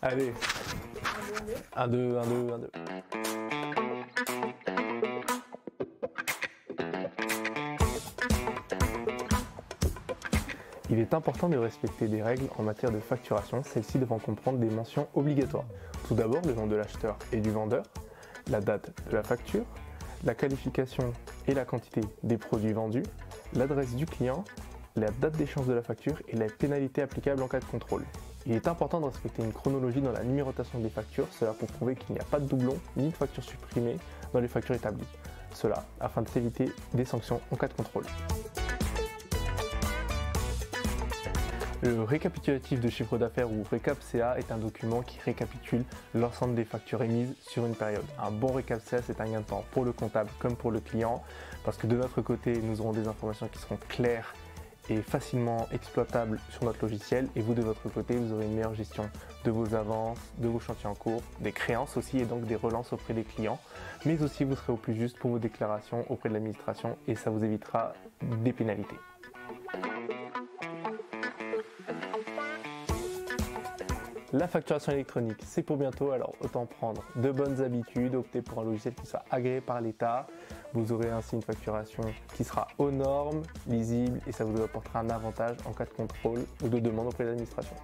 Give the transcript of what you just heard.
Allez. 1, 2, 1, 2, 1, 2. Il est important de respecter des règles en matière de facturation, celles-ci devant comprendre des mentions obligatoires. Tout d'abord, le nom de l'acheteur et du vendeur, la date de la facture, la qualification et la quantité des produits vendus, l'adresse du client, la date d'échéance de la facture et les pénalités applicables en cas de contrôle. Il est important de respecter une chronologie dans la numérotation des factures, cela pour prouver qu'il n'y a pas de doublon ni de facture supprimée dans les factures établies. Cela afin de s'éviter des sanctions en cas de contrôle. Le récapitulatif de chiffre d'affaires ou récap-CA est un document qui récapitule l'ensemble des factures émises sur une période. Un bon récap-CA, c'est un gain de temps pour le comptable comme pour le client, parce que de notre côté, nous aurons des informations qui seront claires facilement exploitables sur notre logiciel, et vous de votre côté, vous aurez une meilleure gestion de vos avances, de vos chantiers en cours, des créances aussi, et donc des relances auprès des clients, mais aussi vous serez au plus juste pour vos déclarations auprès de l'administration, et ça vous évitera des pénalités. La facturation électronique, c'est pour bientôt, alors autant prendre de bonnes habitudes, opter pour un logiciel qui soit agréé par l'État. Vous aurez ainsi une facturation qui sera aux normes, lisible et ça vous apportera un avantage en cas de contrôle ou de demande auprès de l'administration.